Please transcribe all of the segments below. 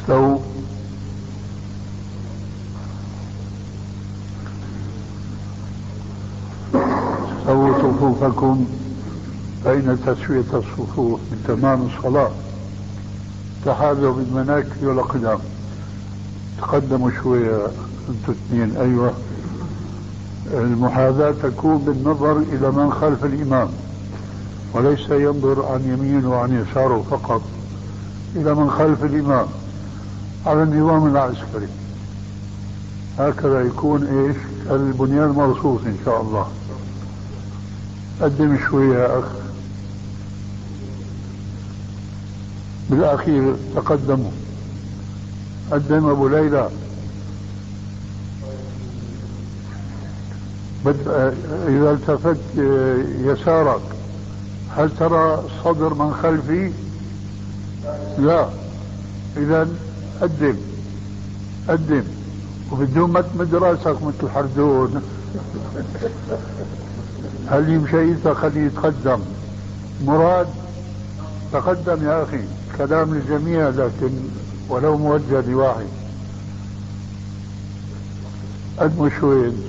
استووا استووا صفوفكم فإن تسوية الصفوف من تمام الصلاة؟ تحاذوا بالمناكب والأقدام. تقدموا شوية أنتوا اثنين. أيوة. المحاذاة تكون بالنظر إلى من خلف الإمام وليس ينظر عن يمينه وعن يساره فقط. إلى من خلف الإمام على النظام العسكري. هكذا يكون إيش؟ البنيان مرصوص إن شاء الله. قدم شوية يا أخ. بالأخير تقدموا. قدم أبو ليلى. بد... إذا التفت يسارك هل ترى صدر من خلفي؟ لا. إذا قدم قدم وبدون ما تمد رأسك مثل حردون هل يمشي خليه يتقدم مراد تقدم يا أخي. كلام للجميع لكن ولو موجه لواحد. قدموا شوي أنتم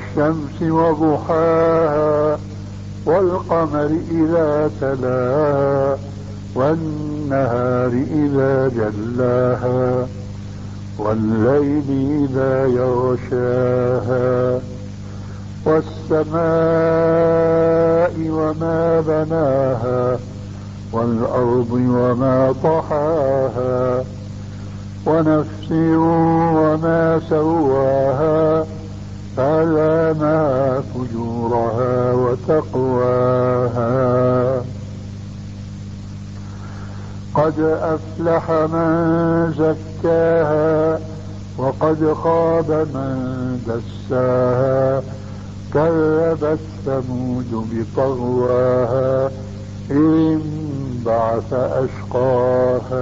والشمس وضحاها والقمر إذا تلاها والنهار إذا جلاها والليل إذا يغشاها والسماء وما بناها والأرض وما طحاها ونفس وما سواها فألهمها فجورها وتقواها. قد أفلح من زكاها وقد خاب من دساها. كذبت ثمود بطغواها إن بعث أشقاها.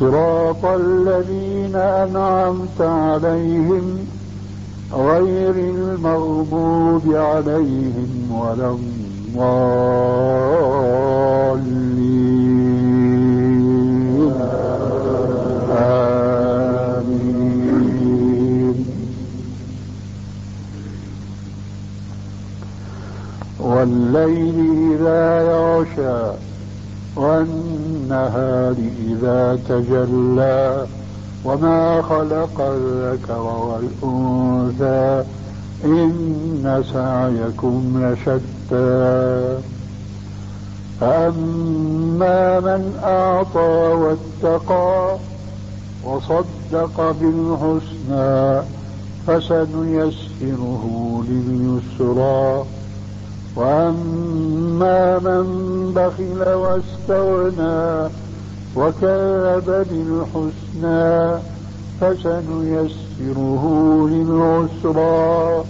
صراط الذين أنعمت عليهم غير المغضوب عليهم ولا الضالين. آمين. والليل إذا يغشى والنهار إذا تجلى وما خلق الذكر والأنثى إن سعيكم لشتى. فأما من أعطى واتقى وصدق بالحسنى فسنيسره لليسرى. وأما من بخل واستغنى وكذب بالحسنى فسنيسره للعسرى.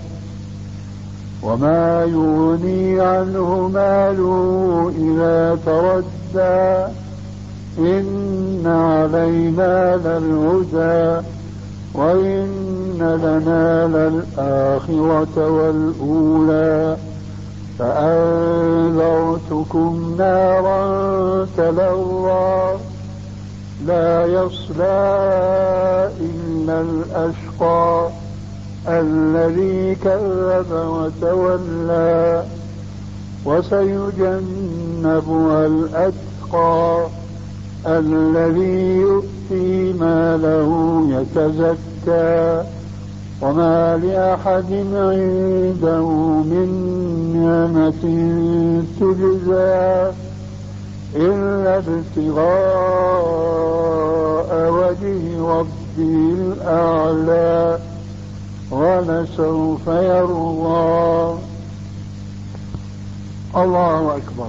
وما يغني عنه ماله إذا تردى إن علينا للهدى وإن لنا للآخرة والأولى. فأنذرتكم نارا تلظى لا يصلى إلا الأشقى الذي كذب وتولى وسيجنبها الأتقى الذي يؤتي ماله يتزكى وما لأحد عنده من نعمة تجزى إلا ابتغاء وجه ربه الأعلى ولسوف يرضى. الله أكبر.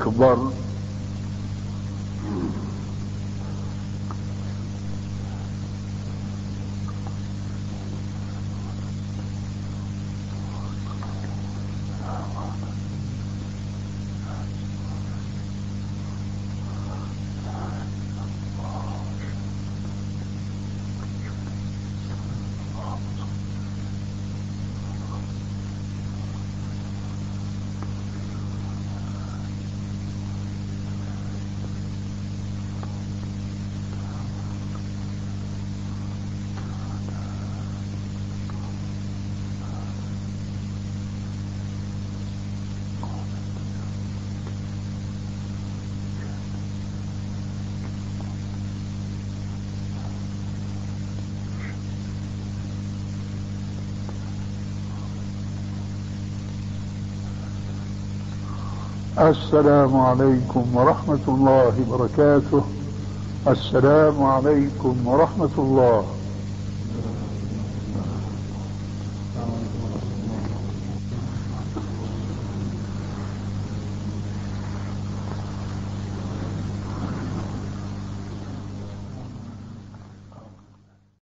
أكبر السلام عليكم ورحمة الله وبركاته. السلام عليكم ورحمة الله.